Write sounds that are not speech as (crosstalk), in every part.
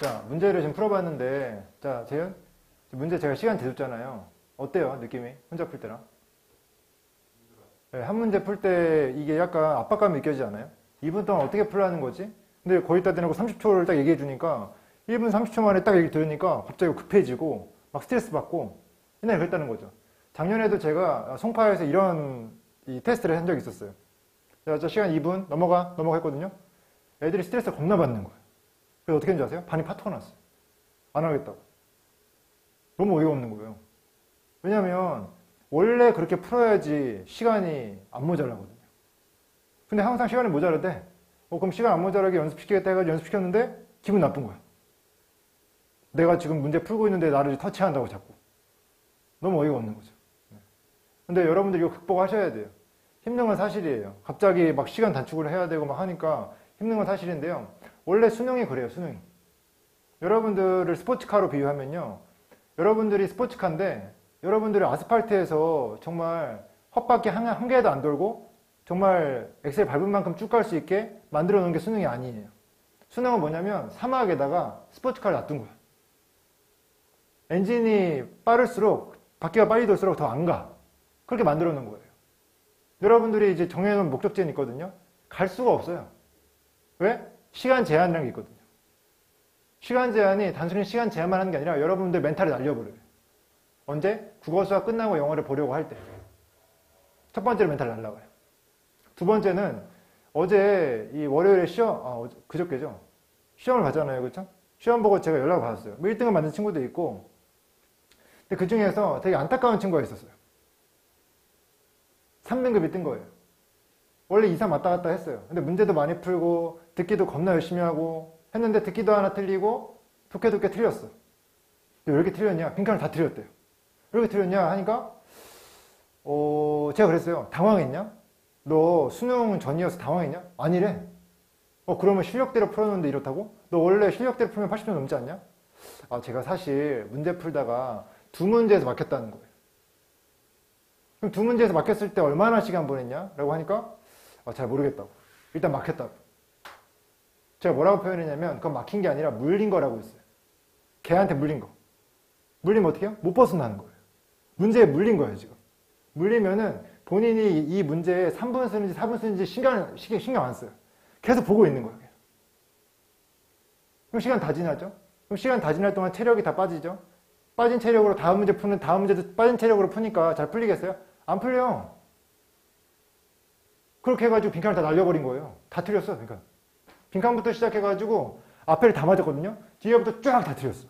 자, 문제를 지금 풀어봤는데, 자, 재현? 문제 제가 시간 대줬잖아요. 어때요, 느낌이? 혼자 풀 때랑? 네, 한 문제 풀 때 이게 약간 압박감이 느껴지지 않아요? 2분 동안 어떻게 풀라는 거지? 근데 거기다 대놓고 30초를 딱 얘기해 주니까 1분 30초 만에 딱 얘기 들으니까 갑자기 급해지고 막 스트레스 받고 옛날에 그랬다는 거죠. 작년에도 제가 송파에서 이런 이 테스트를 한 적이 있었어요. 자, 저 시간 2분 넘어가 넘어가 했거든요. 애들이 스트레스 겁나 받는 거예요. 그래서 어떻게 했는지 아세요? 반이 파토가 났어요. 안 하겠다고. 너무 어이가 없는 거예요. 왜냐면 원래 그렇게 풀어야지 시간이 안 모자라거든요. 근데 항상 시간이 모자라대. 어, 그럼 시간 안 모자라게 연습시키겠다 해가지고 연습시켰는데 기분 나쁜 거야. 내가 지금 문제 풀고 있는데 나를 터치한다고 자꾸. 너무 어이가 없는 거죠. 네. 근데 여러분들 이거 극복하셔야 돼요. 힘든 건 사실이에요. 갑자기 막 시간 단축을 해야 되고 막 하니까 힘든 건 사실인데요. 원래 수능이 그래요, 수능이. 여러분들을 스포츠카로 비유하면요. 여러분들이 스포츠카인데 여러분들이 아스팔트에서 정말 헛바퀴 한, 한 개도 안 돌고 정말 엑셀 밟은 만큼 쭉 갈 수 있게 만들어 놓은 게 수능이 아니에요. 수능은 뭐냐면 사막에다가 스포츠카를 놔둔 거야. 엔진이 빠를수록 바퀴가 빨리 돌수록 더 안 가. 그렇게 만들어 놓은 거예요. 여러분들이 이제 정해놓은 목적지는 있거든요. 갈 수가 없어요. 왜? 시간 제한이라는 게 있거든요. 시간 제한이 단순히 시간 제한만 하는 게 아니라 여러분들 멘탈을 날려버려요. 언제? 국어 수학 끝나고 영어를 보려고 할 때. 첫 번째로 멘탈 날라가요. 두 번째는 어제 이 월요일에 시험, 아, 그저께죠. 시험을 봤잖아요. 그렇죠? 시험 보고 제가 연락을 받았어요. 뭐 1등을 만든 친구도 있고. 근데 그 중에서 되게 안타까운 친구가 있었어요. 3등급이 뜬 거예요. 원래 2, 3 왔다 갔다 했어요. 근데 문제도 많이 풀고 듣기도 겁나 열심히 하고 했는데 듣기도 하나 틀리고 독해독해 틀렸어. 왜 이렇게 틀렸냐? 빈칸을 다 틀렸대요. 왜 이렇게 틀렸냐 하니까 어, 제가 그랬어요. 당황했냐? 너 수능 전이어서 당황했냐? 아니래. 어, 그러면 실력대로 풀었는데 이렇다고? 너 원래 실력대로 풀면 80점 넘지 않냐? 아, 제가 사실 문제 풀다가 두 문제에서 막혔다는 거예요. 그럼 두 문제에서 막혔을 때 얼마나 시간 보냈냐? 라고 하니까 아, 잘 모르겠다고. 일단 막혔다고. 제가 뭐라고 표현했냐면 그건 막힌 게 아니라 물린 거라고 했어요. 걔한테 물린 거. 물리면 어떻게 해요? 못 벗어나는 거예요. 문제에 물린 거예요, 지금. 물리면은 본인이 이 문제에 3분 쓰는지 4분 쓰는지 신경, 신경 안 써요. 계속 보고 있는 거예요. 그럼 시간 다 지나죠? 그럼 시간 다 지날 동안 체력이 다 빠지죠? 빠진 체력으로 다음 문제 푸는 다음 문제도 빠진 체력으로 푸니까 잘 풀리겠어요? 안 풀려요. 그렇게 해가지고 빈칸을 다 날려버린 거예요. 다 틀렸어, 빈칸. 빈칸부터 시작해가지고 앞에를 다 맞았거든요. 뒤에부터 쫙 다 틀렸어.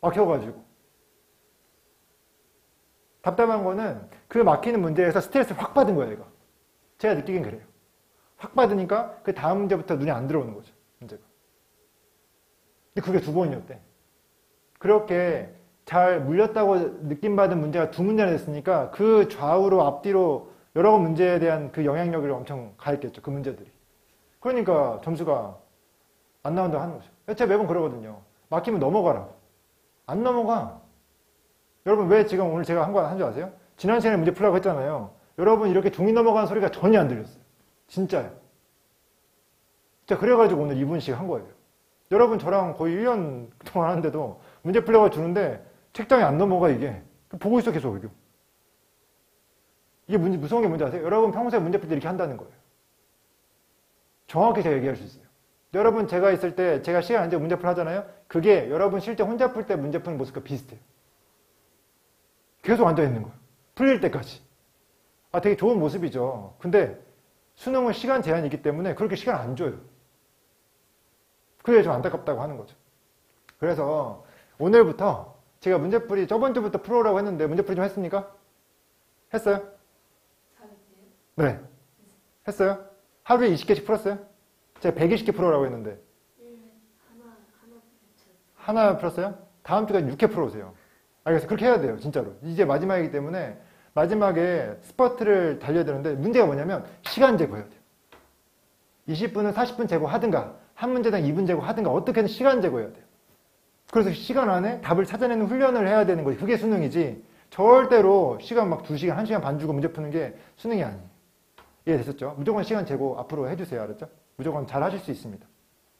막혀가지고. 답답한 거는 그 막히는 문제에서 스트레스를 확 받은 거예요, 이거. 제가 느끼긴 그래요. 확 받으니까 그 다음 문제부터 눈에 안 들어오는 거죠, 문제가. 근데 그게 두 번이었대. 그렇게 잘 물렸다고 느낌받은 문제가 두 문제나 됐으니까 그 좌우로 앞뒤로 여러 문제에 대한 그 영향력을 엄청 가했겠죠, 그 문제들이. 그러니까 점수가 안 나온다고 하는 거죠. 제가 매번 그러거든요. 막히면 넘어가라. 안 넘어가. 여러분 왜 지금 오늘 제가 한 거 한 줄 아세요? 지난 시간에 문제 풀라고 했잖아요. 여러분 이렇게 종이 넘어가는 소리가 전혀 안 들렸어요. 진짜요. 진짜 그래가지고 오늘 2분씩 한 거예요. 여러분 저랑 거의 1년 동안 하는데도 문제 풀려고 주는데 책장에 안 넘어가 이게. 보고 있어 계속 이게. 이게 문제, 무서운 게 뭔지 아세요? 여러분 평소에 문제 풀 때 이렇게 한다는 거예요. 정확히 제가 얘기할 수 있어요. 여러분 제가 있을 때 제가 시간 안 재고 문제 풀 하잖아요. 그게 여러분 실제 혼자 풀 때 문제 푸는 모습과 비슷해요. 계속 앉아 있는 거예요. 풀릴 때까지. 아, 되게 좋은 모습이죠. 근데 수능은 시간 제한이 있기 때문에 그렇게 시간 안 줘요. 그게 좀 안타깝다고 하는 거죠. 그래서 오늘부터 제가 문제풀이 저번 주부터 풀어오라고 했는데 문제풀이 좀 했습니까? 했어요? 네. 했어요? 하루에 20개씩 풀었어요? 제가 120개 풀어오라고 했는데. 하나 풀었어요? 다음 주까지 6회 풀어오세요. 알겠어요. 그렇게 해야 돼요. 진짜로. 이제 마지막이기 때문에 마지막에 스퍼트를 달려야 되는데 문제가 뭐냐면 시간 제거해야 돼요. 20분은 40분 제거하든가 한 문제당 2분 제거하든가 어떻게든 시간 제거해야 돼요. 그래서 시간 안에 답을 찾아내는 훈련을 해야 되는 거지. 그게 수능이지. 절대로 시간 막 2시간, 1시간 반 주고 문제 푸는 게 수능이 아니에요. 이해됐었죠? 무조건 시간 제고 앞으로 해주세요. 알았죠? 무조건 잘 하실 수 있습니다.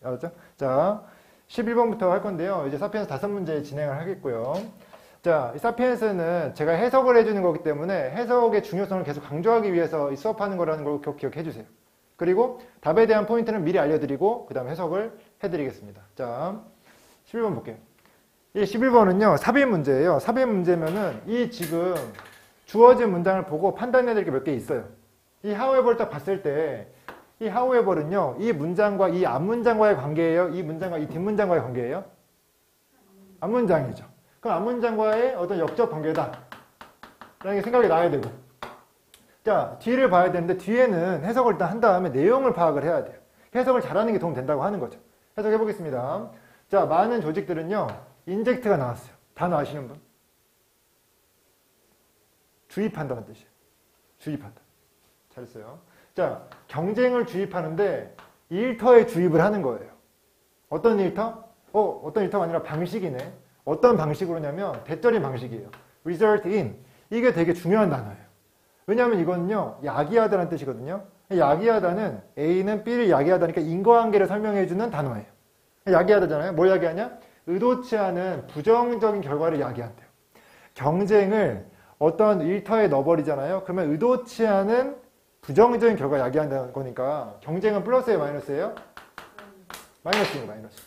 알았죠? 자, 11번부터 할 건데요. 이제 사피엔스 다섯 문제 진행을 하겠고요. 자, 이 사피엔스는 제가 해석을 해주는 거기 때문에 해석의 중요성을 계속 강조하기 위해서 이 수업하는 거라는 걸꼭 기억해 주세요. 그리고 답에 대한 포인트는 미리 알려드리고 그 다음 해석을 해드리겠습니다. 자, 11번 볼게요. 이 11번은요, 삽입 문제예요. 삽입 문제면은 이 지금 주어진 문장을 보고 판단해야 될 게 몇 개 있어요. 이딱 봤을 때, 이 however는요, 이 문장과 이 앞문장과의 관계예요? 이 문장과 이 뒷문장과의 관계예요? 앞문장이죠. 그럼 앞문장과의 어떤 역적 관계다. 라는 게 생각이 나야 되고. 자, 뒤를 봐야 되는데 뒤에는 해석을 일단 한 다음에 내용을 파악을 해야 돼요. 해석을 잘하는 게 도움 된다고 하는 거죠. 해석해 보겠습니다. 자, 많은 조직들은요, 인젝트가 나왔어요. 단어 아시는 분? 주입한다는 뜻이에요. 주입한다. 잘했어요. 자, 경쟁을 주입하는데 일터에 주입을 하는 거예요. 어떤 일터? 어, 어떤 일터가 아니라 방식이네. 어떤 방식으로냐면 대절인 방식이에요. result in. 이게 되게 중요한 단어예요. 왜냐하면 이거는요, 야기하다는 뜻이거든요. 야기하다는 A는 B를 야기하다니까 인과관계를 설명해주는 단어예요. 야기하다잖아요. 뭘 야기하냐? 의도치 않은 부정적인 결과를 야기한대요. 경쟁을 어떤 일터에 넣어버리잖아요. 그러면 의도치 않은 부정적인 결과 야기한다는 거니까 경쟁은 플러스예요, 마이너스예요? 마이너스예요, 마이너스.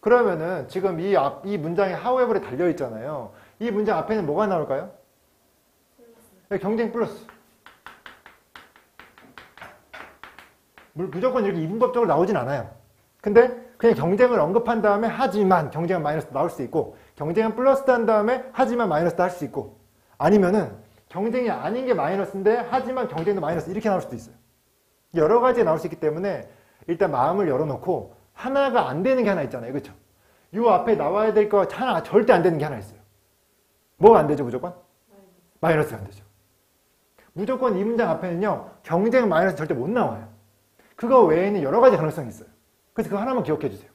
그러면은 지금 이 앞, 이 문장에 however에 달려 있잖아요. 이 문장 앞에는 뭐가 나올까요? 네, 경쟁 플러스. 무조건 이렇게 이분법적으로 나오진 않아요. 근데 그냥 경쟁을 언급한 다음에 하지만 경쟁은 마이너스 나올 수 있고 경쟁은 플러스도 한 다음에 하지만 마이너스도 할수 있고 아니면은 경쟁이 아닌 게 마이너스인데 하지만 경쟁도 마이너스 이렇게 나올 수도 있어요. 여러 가지 나올 수 있기 때문에 일단 마음을 열어놓고 하나가 안 되는 게 하나 있잖아요. 그렇죠? 요 앞에 나와야 될 거 하나 절대 안 되는 게 하나 있어요. 뭐가 안 되죠, 무조건? 마이너스가 안 되죠. 무조건 이 문장 앞에는요, 경쟁 마이너스 절대 못 나와요. 그거 외에는 여러 가지 가능성이 있어요. 그래서 그거 하나만 기억해 주세요.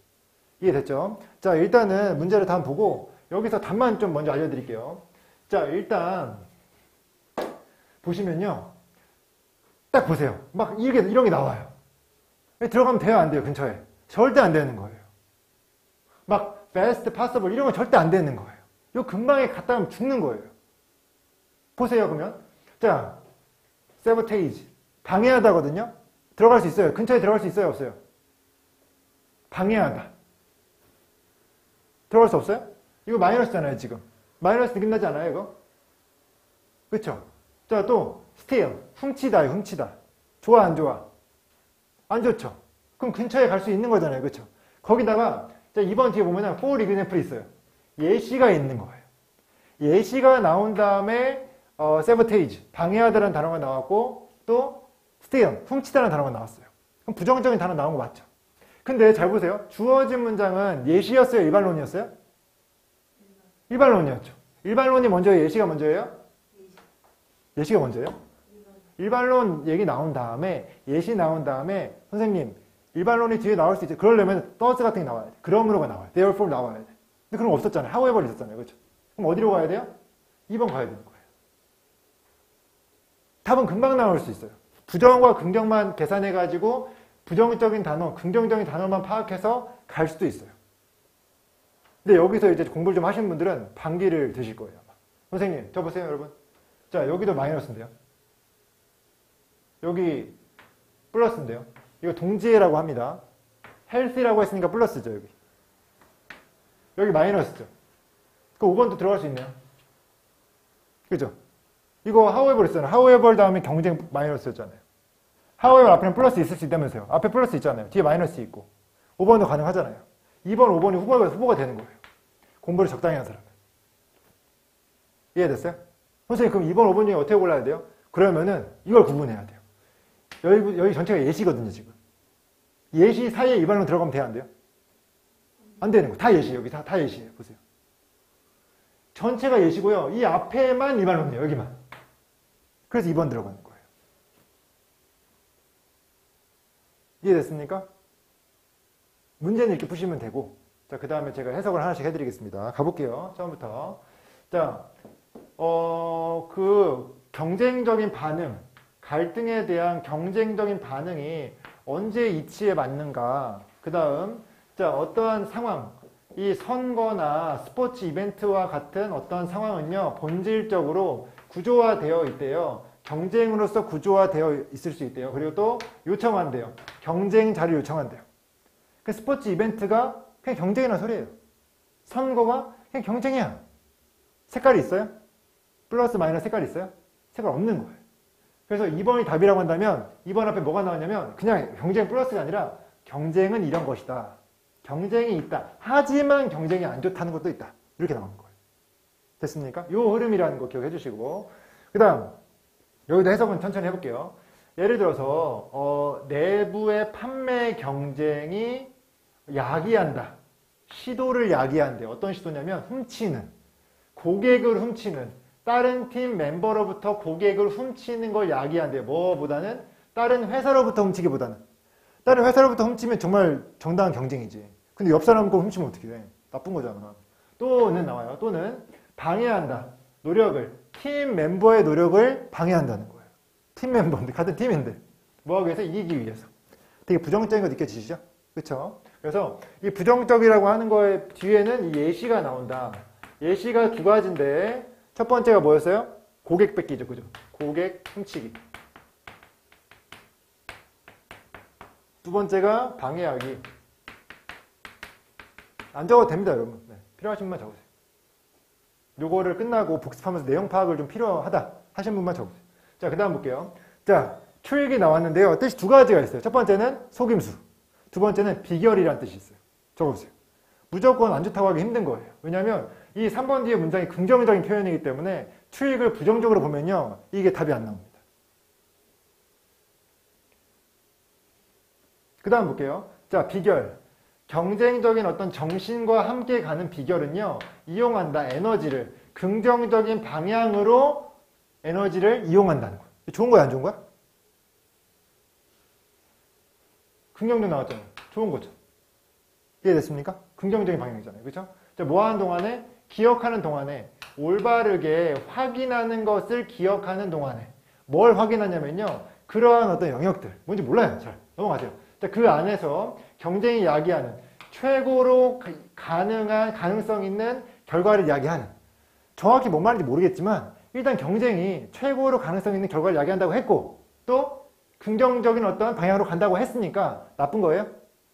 이해됐죠? 자, 일단은 문제를 다 보고 여기서 답만 좀 먼저 알려드릴게요. 자, 일단 보시면요. 딱 보세요. 막 이게 이런 게 나와요. 들어가면 돼요, 안 돼요, 근처에? 절대 안 되는 거예요. 막 best possible 이런 건 절대 안 되는 거예요. 요 근방에 갔다 오면 죽는 거예요. 보세요, 그러면. 자, sabotage. 방해하다거든요? 들어갈 수 있어요. 근처에 들어갈 수 있어요, 없어요? 방해하다. 들어갈 수 없어요? 이거 마이너스잖아요, 지금. 마이너스 느낌 나지 않아요, 이거? 그쵸? 자, 또, steal. 훔치다, 훔치다. 좋아, 안 좋아? 안 좋죠? 그럼 근처에 갈 수 있는 거잖아요, 그쵸? 거기다가, 자, 2번 뒤에 보면은 for example 있어요. 예시가 있는 거예요. 예시가 나온 다음에, 어, sabotage. 방해하다라는 단어가 나왔고, 또, steal. 훔치다라는 단어가 나왔어요. 그럼 부정적인 단어 나온 거 맞죠? 근데 잘 보세요. 주어진 문장은 예시였어요? 일반론이었어요? 일반론이었죠. 일반론이 먼저예요? 예시가 먼저예요? 예시가 먼저예요? 일반론 얘기 나온 다음에 예시 나온 다음에 선생님 일반론이 뒤에 나올 수 있죠. 그러려면 does 같은 게 나와야 돼. 그러므로가 나와야 돼. therefore 나와야 돼. 근데 그런 거 없었잖아요. however 있었잖아요. 그렇죠? 그럼 어디로 가야 돼요? 2번 가야 되는 거예요. 답은 금방 나올 수 있어요. 부정과 긍정만 계산해가지고 부정적인 단어, 긍정적인 단어만 파악해서 갈 수도 있어요. 근데 여기서 이제 공부를 좀 하신 분들은 반기를 드실 거예요. 선생님, 저 보세요, 여러분. 자, 여기도 마이너스인데요. 여기 플러스인데요. 이거 동지애라고 합니다. 헬스라고 했으니까 플러스죠, 여기. 여기 마이너스죠. 그 5번도 들어갈 수 있네요. 그죠? 이거 however 있잖아요. however 다음에 경쟁 마이너스였잖아요. however 앞에는 플러스 있을 수 있다면서요. 앞에 플러스 있잖아요. 뒤에 마이너스 있고. 5번도 가능하잖아요. 2번, 5번이 후보가, 후보가 되는 거예요. 공부를 적당히 한 사람. 이해됐어요? 선생님, 그럼 2번, 5번 중에 어떻게 골라야 돼요? 그러면은 이걸 구분해야 돼요. 여기, 여기 전체가 예시거든요, 지금. 예시 사이에 일반론 들어가면 돼요, 안 돼요? 안 되는 거. 다 예시, 여기 다, 다 예시예요. 보세요. 전체가 예시고요. 이 앞에만 일반론이에요, 여기만. 그래서 2번 들어가는 거예요. 이해됐습니까? 문제는 이렇게 푸시면 되고, 자, 그 다음에 제가 해석을 하나씩 해드리겠습니다. 가볼게요. 처음부터. 자, 어, 그 경쟁적인 반응, 갈등에 대한 경쟁적인 반응이 언제 이치에 맞는가. 그 다음, 자, 어떠한 상황, 이 선거나 스포츠 이벤트와 같은 어떤 상황은요, 본질적으로 구조화되어 있대요. 경쟁으로서 구조화되어 있을 수 있대요. 그리고 또 요청한대요. 경쟁 자료 요청한대요. 그 스포츠 이벤트가 그냥 경쟁이라는 소리예요. 선거가 그냥 경쟁이야. 색깔이 있어요? 플러스 마이너스 색깔이 있어요? 색깔 없는 거예요. 그래서 2번이 답이라고 한다면 2번 앞에 뭐가 나왔냐면 그냥 경쟁 플러스가 아니라 경쟁은 이런 것이다. 경쟁이 있다. 하지만 경쟁이 안 좋다는 것도 있다. 이렇게 나오는 거예요. 됐습니까? 요 흐름이라는 거 기억해 주시고 그 다음 여기도 해석은 천천히 해볼게요. 예를 들어서 어, 내부의 판매 경쟁이 야기한다. 시도를 야기한대. 어떤 시도냐면 훔치는 고객을 훔치는 다른 팀 멤버로부터 고객을 훔치는 걸 야기한대요. 뭐보다는 다른 회사로부터 훔치기보다는 다른 회사로부터 훔치면 정말 정당한 경쟁이지. 근데 옆 사람 거 훔치면 어떻게 돼? 나쁜 거잖아. 또는 나와요. 또는 방해한다. 노력을 팀 멤버의 노력을 방해한다는 거예요. 팀 멤버인데 같은 팀인데 뭐 하기 위해서 이기기 위해서. 되게 부정적인 거 느껴지시죠? 그렇죠? 그래서 이 부정적이라고 하는 거에 뒤에는 이 예시가 나온다. 예시가 두 가지인데 첫 번째가 뭐였어요? 고객 뺏기죠. 그죠? 고객 훔치기. 두 번째가 방해하기. 안 적어도 됩니다, 여러분. 네, 필요하신 분만 적으세요. 요거를 끝나고 복습하면서 내용 파악을 좀 필요하다 하신 분만 적으세요. 자, 그 다음 볼게요. 자, 출익이 나왔는데요. 뜻이 두 가지가 있어요. 첫 번째는 속임수. 두 번째는 비결이라는 뜻이 있어요. 적어보세요. 무조건 안 좋다고 하기 힘든 거예요. 왜냐하면 이 3번 뒤에 문장이 긍정적인 표현이기 때문에 추익을 부정적으로 보면요. 이게 답이 안 나옵니다. 그 다음 볼게요. 자, 비결. 경쟁적인 어떤 정신과 함께 가는 비결은요. 이용한다. 에너지를. 긍정적인 방향으로 에너지를 이용한다는 거예요. 좋은 거야, 안 좋은 거야? 긍정적 나왔잖아요. 좋은 거죠. 이해됐습니까? 긍정적인 방향이잖아요. 그렇죠? 뭐 하는 동안에 기억하는 동안에 올바르게 확인하는 것을 기억하는 동안에 뭘 확인하냐면요. 그러한 어떤 영역들 뭔지 몰라요. 잘 넘어가세요. 그 안에서 경쟁이 야기하는 최고로 가능한 가능성 있는 결과를 야기하는 정확히 뭔 말인지 모르겠지만 일단 경쟁이 최고로 가능성 있는 결과를 야기한다고 했고 또 긍정적인 어떤 방향으로 간다고 했으니까 나쁜 거예요?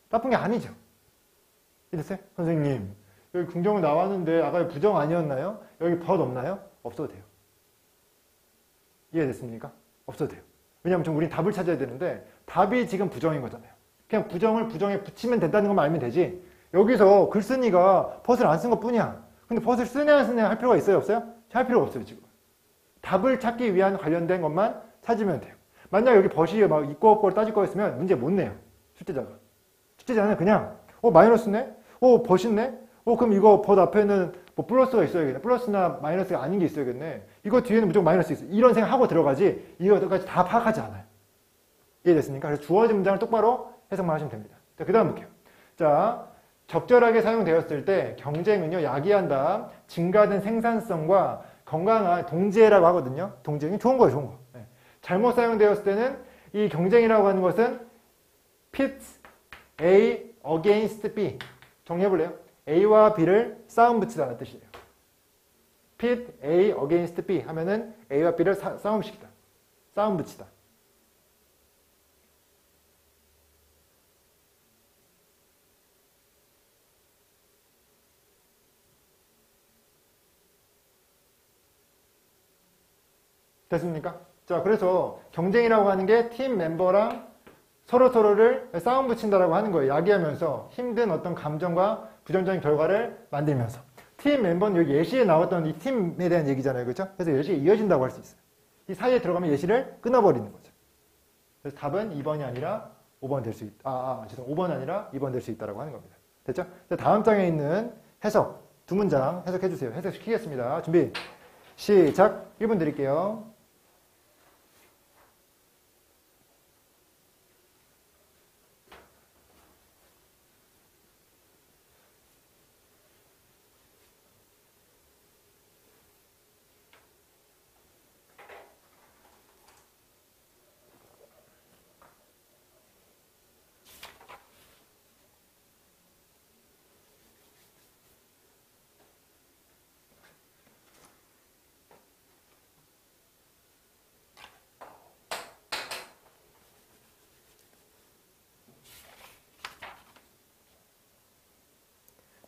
나쁜 게 아니죠. 이랬어요? 선생님, 여기 긍정 나왔는데 아까 부정 아니었나요? 여기 벗 없나요? 없어도 돼요. 이해됐습니까? 없어도 돼요. 왜냐하면 우린 답을 찾아야 되는데 답이 지금 부정인 거잖아요. 그냥 부정을 부정에 붙이면 된다는 것만 알면 되지. 여기서 글쓴이가 벗을 안 쓴 것 뿐이야. 근데 벗을 쓰냐 안 쓰냐 할 필요가 있어요? 없어요? 할 필요가 없어요, 지금. 답을 찾기 위한 관련된 것만 찾으면 돼요. 만약 여기 벗이 막 있고 없고를 따질 거였으면 문제 못 내요. 출제자가. 출제자는 그냥 어 마이너스네? 어 벗이네? 어 그럼 이거 벗 앞에는 뭐 플러스가 있어야겠네. 플러스나 마이너스가 아닌 게 있어야겠네. 이거 뒤에는 무조건 마이너스 있어. 이런 생각하고 들어가지 이거까지 다 파악하지 않아요. 이해됐습니까? 그래서 주어진 문장을 똑바로 해석만 하시면 됩니다. 자, 그 다음 볼게요. 자, 적절하게 사용되었을 때 경쟁은요, 야기한다. 증가된 생산성과 건강한 동지애라고 하거든요. 동지애. 좋은 거예요, 좋은 거. 네. 잘못 사용되었을 때는 이 경쟁이라고 하는 것은 pit A against B. 정리해볼래요? A와 B를 싸움 붙이다는 뜻이에요. pit A against B 하면은 A와 B를 사, 싸움시키다. 싸움 붙이다. 됐습니까? 자, 그래서 경쟁이라고 하는 게 팀 멤버랑 서로 서로를 싸움 붙인다라고 하는 거예요. 야기하면서 힘든 어떤 감정과 부정적인 결과를 만들면서. 팀 멤버는 여기 예시에 나왔던 이 팀에 대한 얘기잖아요. 그렇죠? 그래서 예시가 이어진다고 할 수 있어요. 이 사이에 들어가면 예시를 끊어버리는 거죠. 그래서 답은 2번이 아니라 5번 될 수 있다. 아, 아, 죄송. 5번 아니라 2번 될 수 있다라고 하는 겁니다. 됐죠? 다음 장에 있는 해석 두 문장 해석해 주세요. 해석 시키겠습니다. 준비. 시작. 1분 드릴게요.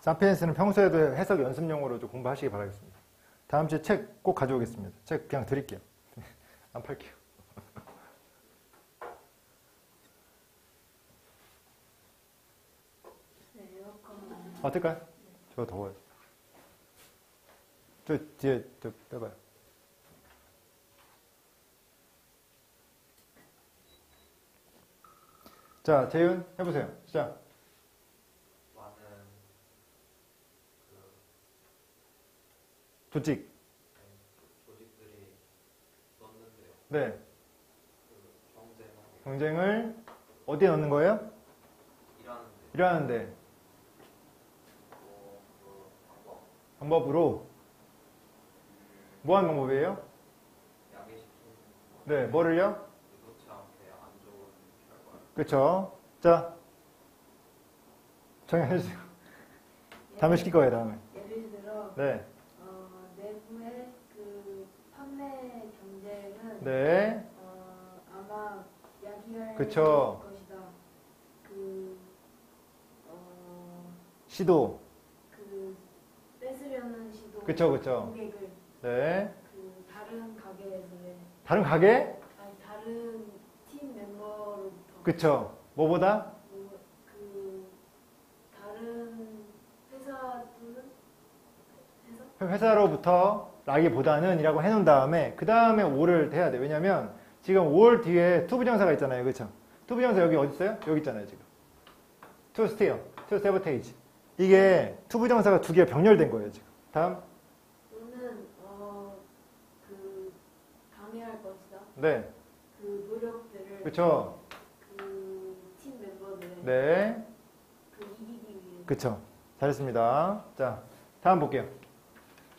사피엔스는 평소에도 해석 연습용으로 좀 공부하시기 바라겠습니다. 다음 주에 책 꼭 가져오겠습니다. 책 그냥 드릴게요. (laughs) 안 팔게요. 어떨까요? 저 더워요. 저 뒤에 저 빼봐요. 자, 재윤 해보세요. 시작. 많은 조직. 조직들이 넣는데요. 네. 경쟁을 어디에 넣는 거예요? 일하는데 일하는데 방법 방법으로 뭐 하는 방법이에요? 네, 뭐를요? 그쵸. 자, 정해주세요. 다음에 시킬 거예요, 다음에. 예를 들어 네. 어, 내부의 그 판매 경쟁은 네. 어, 아마 야기할 그쵸. 것이다. 그, 어, 시도. 그 뺏으려는 시도 그쵸, 그쵸. 고객을 네. 그 다른 가게에서의 다른 가게? 아니 다른 팀 멤버로부터 그쵸. 뭐보다? 뭐, 그 다른 회사 또는 회사 회사로부터 라기보다는 이라고 해놓은 다음에 그 다음에 or를 해야 돼. 왜냐면 지금 or 뒤에 투부정사가 있잖아요. 그쵸? 투부정사 여기 어디 있어요? 여기 있잖아요. 지금. to steal, to sabotage. 이게 투부정사가 두 개가 병렬된 거예요. 지금. 다음. 또는 어그 방해할 것이다. 네. 그 노력들을 그쵸. 그팀 멤버들의 네. 그 이기기 위해 그쵸. 잘했습니다. 자, 다음 볼게요.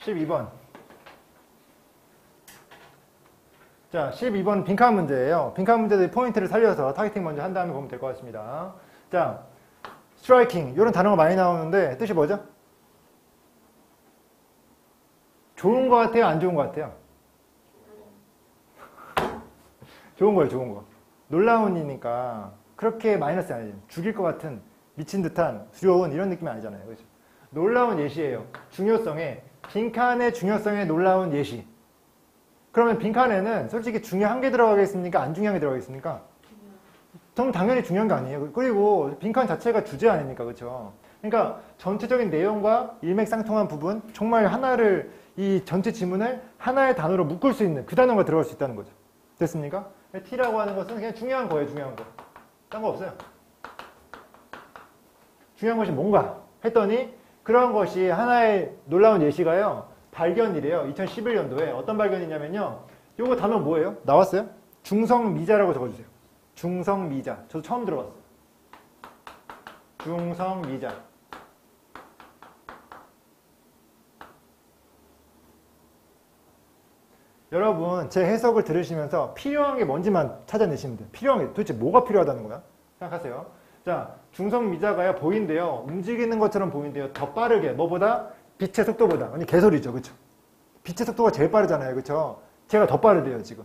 12번. 자, 12번 빈칸 문제예요. 빈칸 문제들 포인트를 살려서 targeting 먼저 한 다음에 보면 될 것 같습니다. 자, 스트라이킹. 이런 단어가 많이 나오는데 뜻이 뭐죠? 좋은 것 같아요? 안 좋은 것 같아요? 좋은 거예요, 좋은 거. 놀라운 이니까 그렇게 마이너스 아니에요. 죽일 것 같은 미친 듯한 두려운 이런 느낌이 아니잖아요. 그죠? 놀라운 예시예요. 중요성에 빈칸의 중요성에 놀라운 예시. 그러면 빈칸에는 솔직히 중요한 게 들어가겠습니까? 안 중요한 게 들어가겠습니까? 저는 당연히 중요한 게 아니에요. 그리고 빈칸 자체가 주제 아닙니까? 그렇죠? 그러니까 전체적인 내용과 일맥상통한 부분, 정말 하나를 이 전체 지문을 하나의 단어로 묶을 수 있는 그 단어가 들어갈 수 있다는 거죠. 됐습니까? T라고 하는 것은 그냥 중요한 거예요, 중요한 거. 딴 거 없어요. 중요한 것이 뭔가 했더니 그런 것이 하나의 놀라운 예시가요. 발견이래요. 2011년도에 어떤 발견이냐면요. 요거 단어 뭐예요? 나왔어요? 중성미자라고 적어주세요. 중성미자. 저도 처음 들어봤어요. 중성미자. 여러분 제 해석을 들으시면서 필요한 게 뭔지만 찾아내시면 돼요. 필요한 게 도대체 뭐가 필요하다는 거야? 생각하세요. 자, 중성미자가요 보인대요. 움직이는 것처럼 보인대요. 더 빠르게. 뭐보다? 빛의 속도보다. 아니 개소리죠. 그쵸? 빛의 속도가 제일 빠르잖아요. 그쵸? 제가 더 빠르대요. 지금.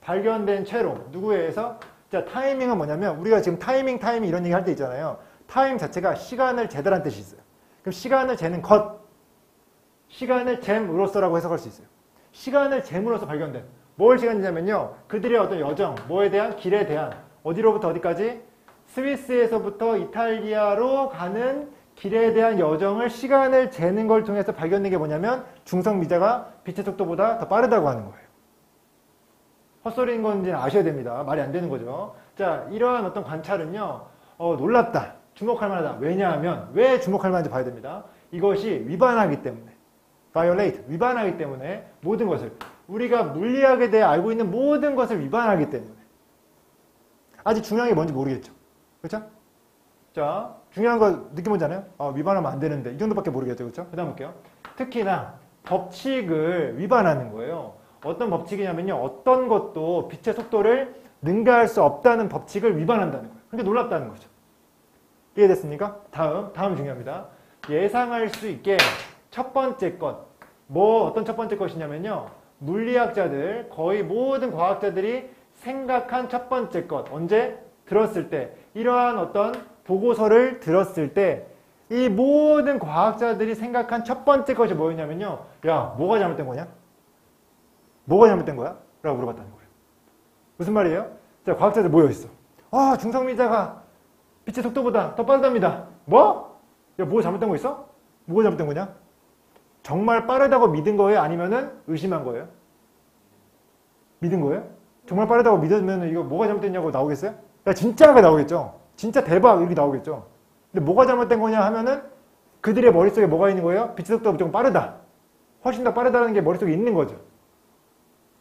발견된 채로. 누구에 의해서? 자, timing은 뭐냐면 우리가 지금 타이밍 타이밍 이런 얘기 할 때 있잖아요. time 자체가 시간을 재다란 뜻이 있어요. 그럼 시간을 재는 것. 시간을 잼으로써라고 해석할 수 있어요. 시간을 잼으로써 발견된. 뭘 시간이냐면요. 그들의 어떤 여정, 뭐에 대한 길에 대한 어디로부터 어디까지 스위스에서부터 이탈리아로 가는 길에 대한 여정을 시간을 재는 걸 통해서 발견된 게 뭐냐면 중성 미자가 빛의 속도보다 더 빠르다고 하는 거예요. 헛소리인 건지 아셔야 됩니다. 말이 안 되는 거죠. 자, 이러한 어떤 관찰은요, 어, 놀랍다. 주목할 만하다. 왜냐하면, 왜 주목할 만한지 봐야 됩니다. 이것이 위반하기 때문에. violate, 위반하기 때문에 모든 것을, 우리가 물리학에 대해 알고 있는 모든 것을 위반하기 때문에. 아직 중요한 게 뭔지 모르겠죠. 그렇죠? 자, 중요한 거 느낌 오잖아요. 아, 위반하면 안 되는데 이 정도밖에 모르겠죠, 그렇죠? 그 다음 볼게요. 특히나 법칙을 위반하는 거예요. 어떤 법칙이냐면요, 어떤 것도 빛의 속도를 능가할 수 없다는 법칙을 위반한다는 거예요. 그러니까 놀랍다는 거죠. 이해됐습니까? 다음, 다음 중요합니다. 예상할 수 있게 첫 번째 것, 뭐 어떤 첫 번째 것이냐면요, 물리학자들 거의 모든 과학자들이 생각한 첫 번째 것 언제 들었을 때 이러한 어떤 보고서를 들었을 때 이 모든 과학자들이 생각한 첫 번째 것이 뭐였냐면요. 야, 뭐가 잘못된 거냐? 뭐가 잘못된 거야? 라고 물어봤다는 거예요. 무슨 말이에요? 자, 과학자들 모여있어. 아, 중성미자가 빛의 속도보다 더 빠르답니다. 뭐? 야, 뭐가 잘못된 거 있어? 뭐가 잘못된 거냐? 정말 빠르다고 믿은 거예요? 아니면은 의심한 거예요? 믿은 거예요? 정말 빠르다고 믿으면 이거 뭐가 잘못됐냐고 나오겠어요? 야, 진짜가 나오겠죠? 진짜 대박 이렇게 나오겠죠? 근데 뭐가 잘못된 거냐 하면은 그들의 머릿속에 뭐가 있는 거예요? 빛의 속도가 무조건 빠르다. 훨씬 더 빠르다는 게 머릿속에 있는 거죠.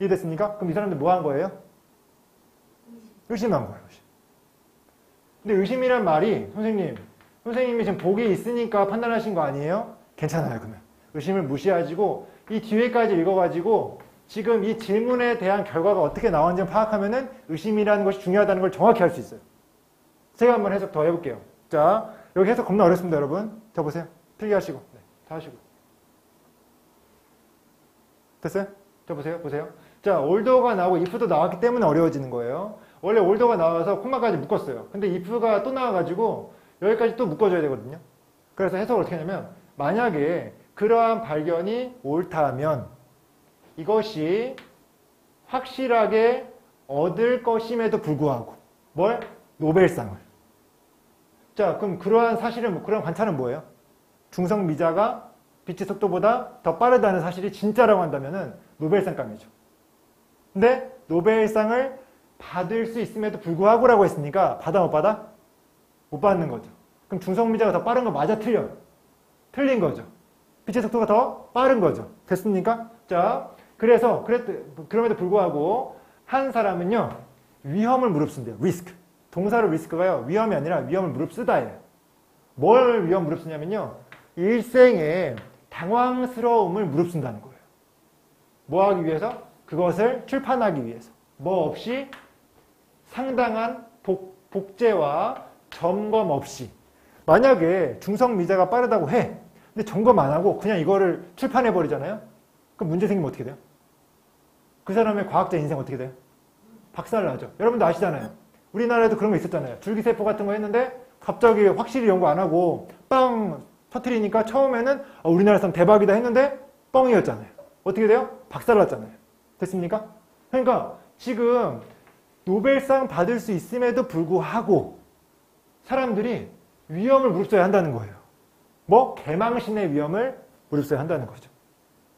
이해됐습니까? 그럼 이 사람들 뭐 한 거예요? 의심한 거예요. 의심. 근데 의심이란 말이 선생님, 선생님이 지금 복이 있으니까 판단하신 거 아니에요? 괜찮아요. 그러면 의심을 무시하시고 이 뒤에까지 읽어가지고 지금 이 질문에 대한 결과가 어떻게 나왔는지 파악하면은 의심이라는 것이 중요하다는 걸 정확히 알 수 있어요. 제가 한번 해석 더 해볼게요. 자, 여기 해석 겁나 어렵습니다, 여러분. 자, 보세요. 필기하시고. 네, 다 하시고. 됐어요? 자, 보세요. 보세요. 자, 올더가 나오고 if도 나왔기 때문에 어려워지는 거예요. 원래 올더가 나와서 콤마까지 묶었어요. 근데 if가 또 나와가지고 여기까지 또 묶어줘야 되거든요. 그래서 해석을 어떻게 하냐면, 만약에 그러한 발견이 옳다면 이것이 확실하게 얻을 것임에도 불구하고 뭘? 노벨상을. 자, 그럼 그러한 사실은, 뭐- 그러한 관찰은 뭐예요? 중성 미자가 빛의 속도보다 더 빠르다는 사실이 진짜라고 한다면은 노벨상감이죠. 근데 노벨상을 받을 수 있음에도 불구하고라고 했으니까 받아 못 받아? 못 받는 거죠. 그럼 중성 미자가 더 빠른 거 맞아 틀려? 틀린 거죠. 빛의 속도가 더 빠른 거죠. 됐습니까? 자, 그래서 그랬, 그럼에도 불구하고 한 사람은요 위험을 무릅쓴대요. 리스크. 동사로 리스크가요 위험이 아니라 위험을 무릅쓰다예요. 뭘 위험 무릅쓰냐면요 일생에 당황스러움을 무릅쓴다는 거예요. 뭐 하기 위해서? 그것을 출판하기 위해서. 뭐 없이 상당한 복, 복제와 점검 없이. 만약에 중성 미자가 빠르다고 해. 근데 점검 안 하고 그냥 이거를 출판해 버리잖아요. 그럼 문제 생기면 어떻게 돼요? 그 사람의 과학자 인생 어떻게 돼요? 박살나죠. 여러분도 아시잖아요. 우리나라에도 그런 거 있었잖아요. 줄기세포 같은 거 했는데 갑자기 확실히 연구 안 하고 빵 터트리니까 처음에는 어, 우리나라 사람 대박이다 했는데 뻥이었잖아요. 어떻게 돼요? 박살났잖아요. 됐습니까? 그러니까 지금 노벨상 받을 수 있음에도 불구하고 사람들이 위험을 무릅써야 한다는 거예요. 뭐? 개망신의 위험을 무릅써야 한다는 거죠.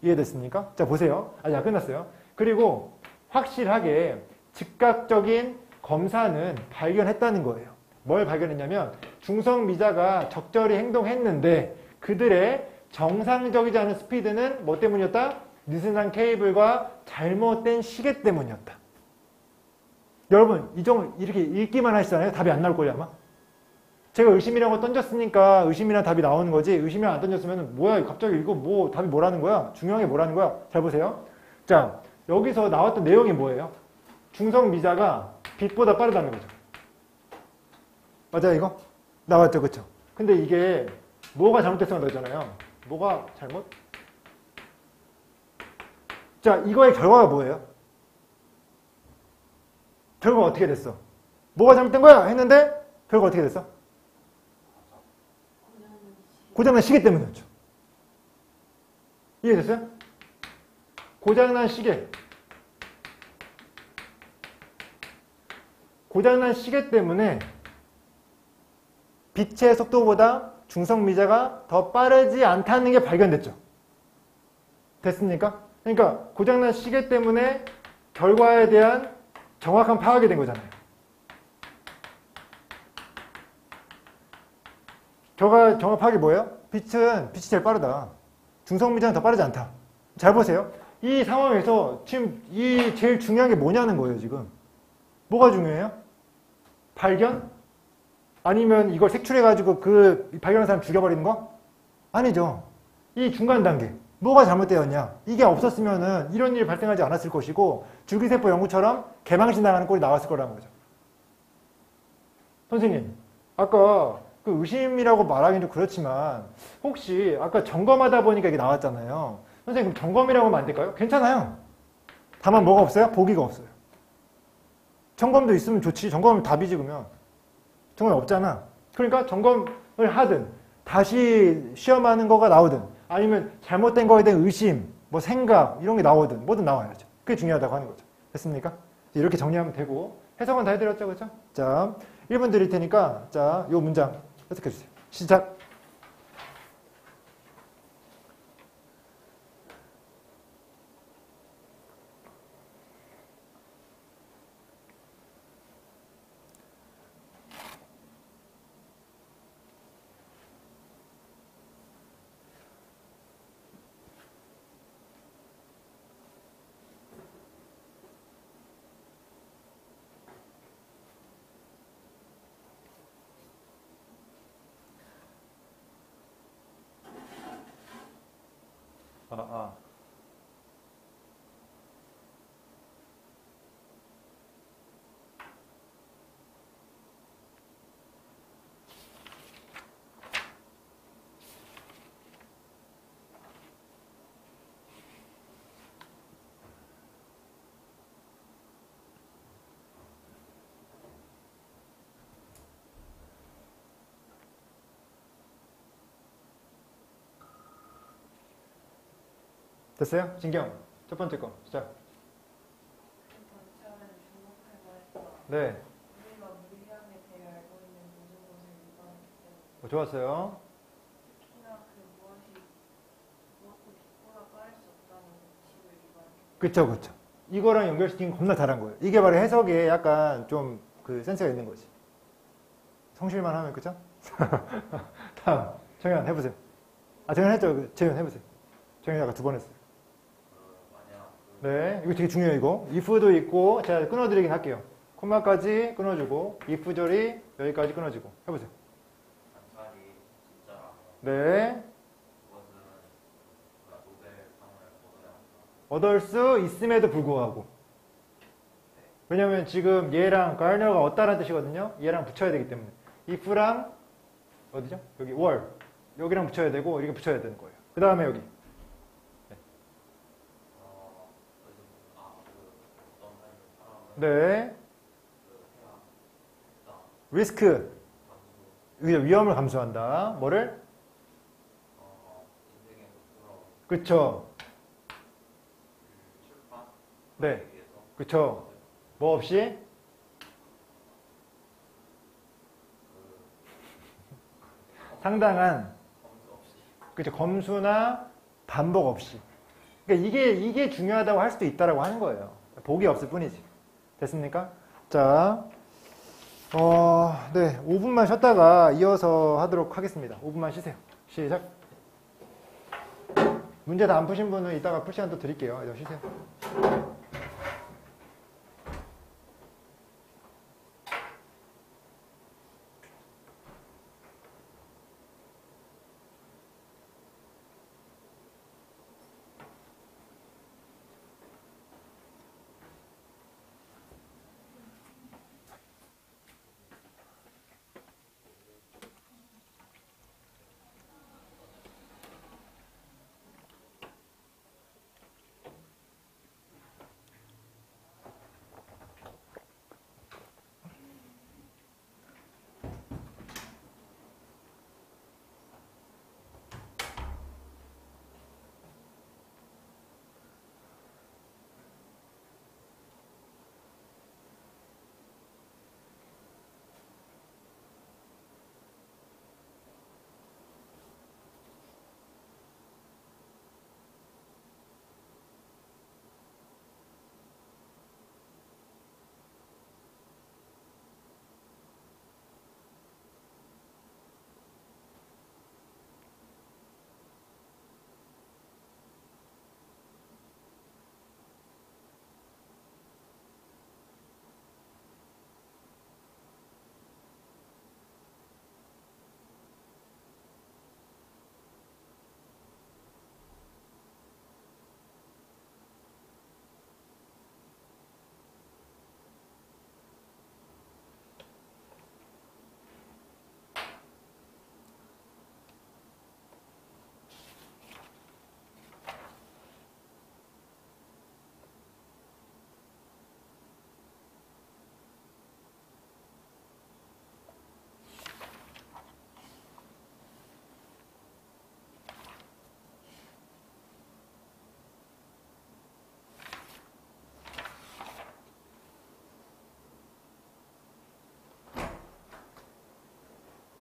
이해됐습니까? 자, 보세요. 아직 안 끝났어요. 그리고 확실하게 즉각적인 검사는 발견했다는 거예요. 뭘 발견했냐면 중성미자가 적절히 행동했는데 그들의 정상적이지 않은 스피드는 뭐 때문이었다? 느슨한 케이블과 잘못된 시계 때문이었다. 여러분, 이 정도 이렇게 읽기만 하시잖아요. 답이 안 나올 거예요, 아마. 제가 의심이라고 던졌으니까 의심이란 답이 나오는 거지 의심이랑 안 던졌으면 뭐야 갑자기 이거 뭐 답이 뭐라는 거야 중요한 게 뭐라는 거야 잘 보세요 자 여기서 나왔던 내용이 뭐예요 중성 미자가 빛보다 빠르다는 거죠. 맞아요 이거? 나왔죠 그쵸? 근데 이게 뭐가 잘못됐어 그러잖아요. 뭐가 잘못? 자 이거의 결과가 뭐예요? 결과가 어떻게 됐어? 뭐가 잘못된 거야? 했는데 결과 어떻게 됐어? 고장난 시계 때문이었죠. 이해됐어요? 고장난 시계. 고장난 시계 때문에 빛의 속도보다 중성미자가 더 빠르지 않다는 게 발견됐죠. 됐습니까? 그러니까 고장난 시계 때문에 결과에 대한 정확한 파악이 된 거잖아요. 결과 정확 파악이 뭐예요? 빛은 빛이 제일 빠르다. 중성미자는 더 빠르지 않다. 잘 보세요. 이 상황에서 지금 이 제일 중요한 게 뭐냐는 거예요, 지금. 뭐가 중요해요? 발견? 아니면 이걸 색출해가지고 그 발견한 사람 죽여버리는 거? 아니죠. 이 중간 단계. 뭐가 잘못되었냐? 이게 없었으면은 이런 일이 발생하지 않았을 것이고 줄기세포 연구처럼 개망신 당하는 꼴이 나왔을 거라는 거죠. 선생님, 아까 그 의심이라고 말하기는 좀 그렇지만 혹시 아까 점검하다 보니까 이게 나왔잖아요. 선생님 그럼 점검이라고 하면 안 될까요? 괜찮아요. 다만 뭐가 없어요? 보기가 없어요. 점검도 있으면 좋지. 점검은 답이지 그러면. 점검이 없잖아. 그러니까 점검을 하든 다시 시험하는 거가 나오든 아니면 잘못된 거에 대한 의심, 뭐 생각 이런 게 나오든 뭐든 나와야죠. 그게 중요하다고 하는 거죠. 됐습니까? 이렇게 정리하면 되고 해석은 다 해드렸죠, 그렇죠? 자, 1분 드릴 테니까 자, 요 문장 해석해 주세요. 시작. 아, 아. 됐어요? 진경. 첫 번째 거. 시작. 거했다. 네. 어, 좋았어요. 그 그쵸, 그쵸. 이거랑 연결시키는 거 겁나 잘한 거예요. 이게 바로 해석에 약간 좀 그 센스가 있는 거지. 성실만 하면, 그쵸? (laughs) 다음. 정현, 해보세요. 아, 정현 했죠? 그, 재현 해보세요. 정현이 아까 두 번 했어요. 네, 이거 되게 중요해요, 이거. if도 있고, 제가 끊어드리긴 할게요. 콤마까지 끊어주고, if 절이 여기까지 끊어주고. 해보세요. 네. 한다. 얻을 수 있음에도 불구하고. 왜냐면 지금 얘랑 가르너가 얻다라는 뜻이거든요. 얘랑 붙여야 되기 때문에. if랑 어디죠? 여기 월. 여기랑 붙여야 되고 이렇게 붙여야 되는 거예요. 그 다음에 여기. 어, 그래서 아그 어떤 삶을 살아가면 네. 리스크. 위험을 감수한다. 뭐를? 그쵸. 네. 그쵸. 뭐 없이? 상당한 그죠 검수나 반복 없이. 그러니까 이게 이게 중요하다고 할 수도 있다라고 하는 거예요. 복이 없을 뿐이지. 됐습니까? 자, 어, 네, 5분만 쉬었다가 이어서 하도록 하겠습니다. 5분만 쉬세요. 시작. 문제 다 안 푸신 분은 이따가 풀 시간 또 드릴게요. 이제 쉬세요.